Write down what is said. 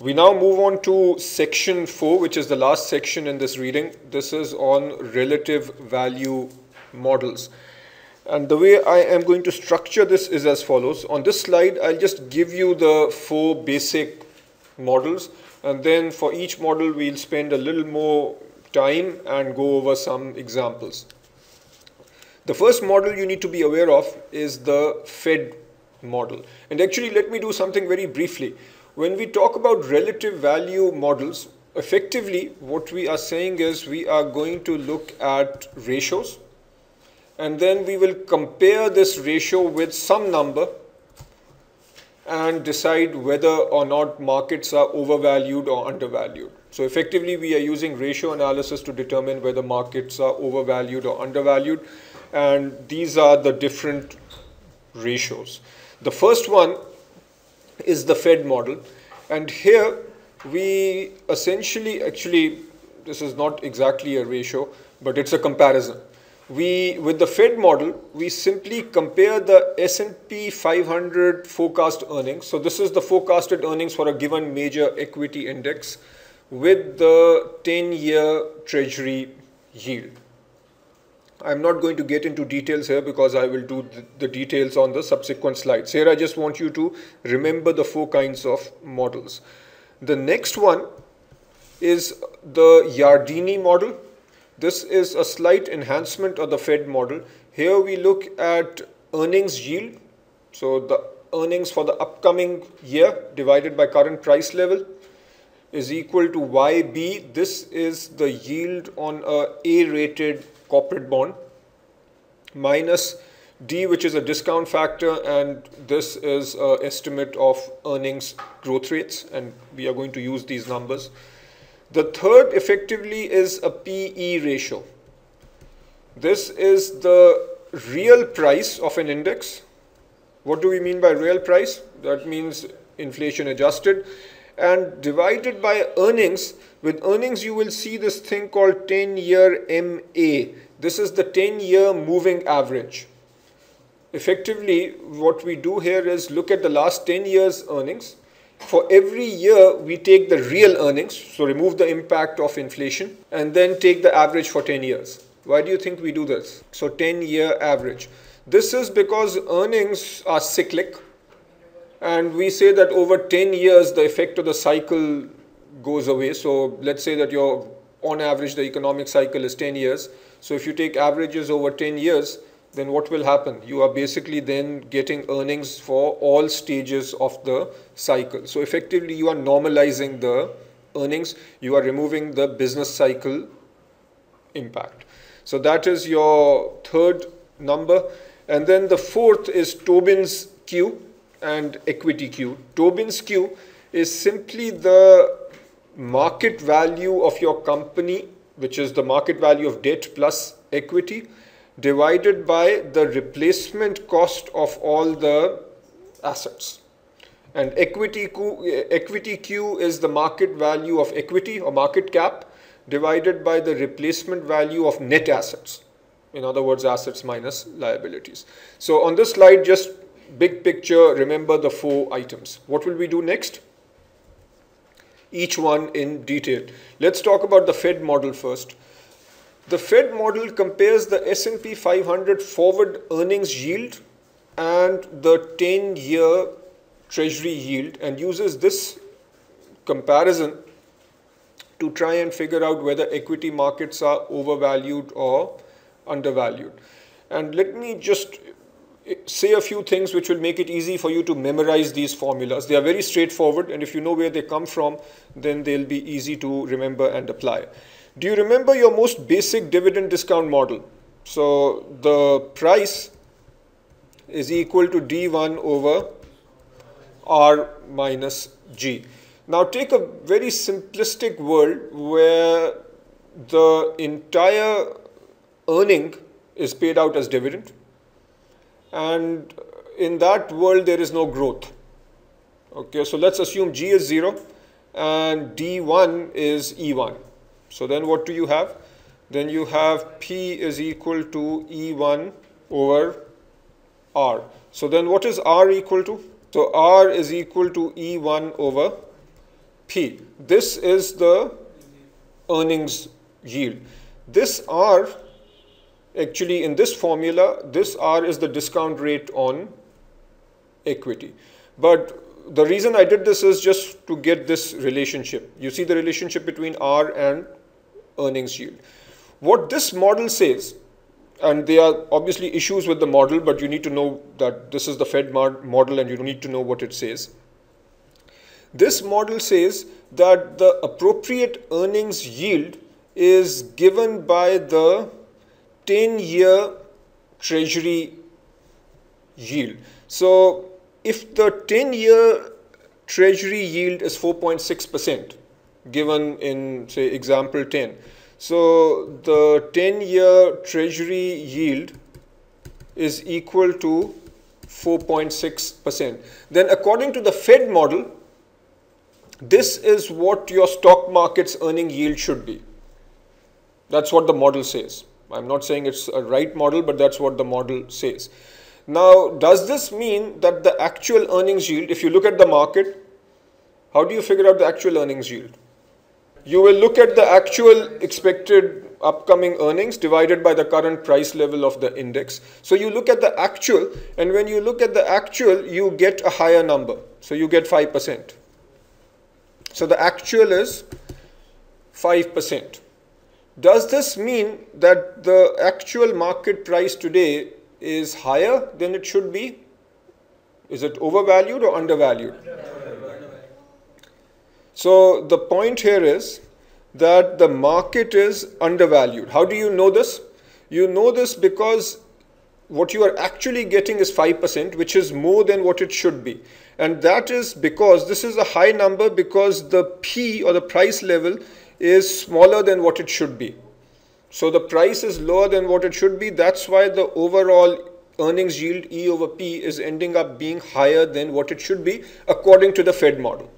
We now move on to section 4, which is the last section in this reading. This is on relative value models. And the way I am going to structure this is as follows. On this slide, I'll just give you the four basic models. And then for each model, we'll spend a little more time and go over some examples. The first model you need to be aware of is the Fed model. And actually, let me do something very briefly. When we talk about relative value models, effectively what we are saying is we are going to look at ratios and then we will compare this ratio with some number and decide whether or not markets are overvalued or undervalued. So effectively we are using ratio analysis to determine whether markets are overvalued or undervalued and these are the different ratios. The first one is the Fed model. And here we essentially, actually, this is not exactly a ratio, but it's a comparison. We, with the Fed model, we simply compare the S&P 500 forecast earnings. So this is the forecasted earnings for a given major equity index with the 10-year treasury yield. I'm not going to get into details here because I will do the, the, details on the subsequent slides. Here I just want you to remember the four kinds of models. The next one is the Yardeni model. This is a slight enhancement of the Fed model. Here we look at earnings yield. So the earnings for the upcoming year divided by current price level is equal to YB. This is the yield on a A-rated corporate bond minus D which is a discount factor and this is an estimate of earnings growth rates and we are going to use these numbers. The third effectively is a PE ratio. This is the real price of an index. What do we mean by real price? That means inflation adjusted and divided by earnings. With earnings, you will see this thing called 10 year MA. This is the 10 year moving average. Effectively, what we do here is look at the last 10 years earnings. For every year, we take the real earnings, so remove the impact of inflation, and then take the average for 10 years. Why do you think we do this? So 10 year average. This is because earnings are cyclic and we say that over 10 years the effect of the cycle goes away. So let's say that your on average the economic cycle is 10 years. So if you take averages over 10 years then what will happen? You are basically then getting earnings for all stages of the cycle. So effectively you are normalizing the earnings. You are removing the business cycle impact. So that is your third number. And then the fourth is Tobin's Q and equity Q. Tobin's Q is simply the market value of your company, which is the market value of debt plus equity, divided by the replacement cost of all the assets. And equity Q, equity Q is the market value of equity or market cap divided by the replacement value of net assets. In other words, assets minus liabilities. So on this slide, just big picture, remember the four items. What will we do next? Each one in detail. Let's talk about the Fed model first. The Fed model compares the S&P 500 forward earnings yield and the 10-year treasury yield and uses this comparison to try and figure out whether equity markets are overvalued or undervalued. And let me just say a few things which will make it easy for you to memorize these formulas. They are very straightforward and if you know where they come from, then they'll be easy to remember and apply. Do you remember your most basic dividend discount model? So the price is equal to D1 over R minus G. Now take a very simplistic world where the entire earning is paid out as dividend and in that world there is no growth. Okay so let's assume g is 0 and d1 is e1 so then what do you have? Then you have p is equal to e1 over r. So then what is r equal to? So r is equal to e1 over P. This is the earnings yield. This R, actually in this formula, this R is the discount rate on equity. But the reason I did this is just to get this relationship. You see the relationship between R and earnings yield. What this model says, and there are obviously issues with the model, but you need to know that this is the Fed model and you need to know what it says. This model says that the appropriate earnings yield is given by the 10 year treasury yield. So if the 10 year treasury yield is 4.6% given in say example 10 so the 10 year treasury yield is equal to 4.6%. Then according to the Fed model, this is what your stock market's earning yield should be. That's what the model says. I'm not saying it's a right model, but that's what the model says. Now, does this mean that the actual earnings yield, if you look at the market, how do you figure out the actual earnings yield? You will look at the actual expected upcoming earnings divided by the current price level of the index. So you look at the actual, and when you look at the actual, you get a higher number. So you get 5%. So the actual is 5%. Does this mean that the actual market price today is higher than it should be? Is it overvalued or undervalued? So the point here is that the market is undervalued. How do you know this? You know this because what you are actually getting is 5%, which is more than what it should be. And that is because this is a high number because the P or the price level is smaller than what it should be. So the price is lower than what it should be. That's why the overall earnings yield E over P is ending up being higher than what it should be according to the Fed model.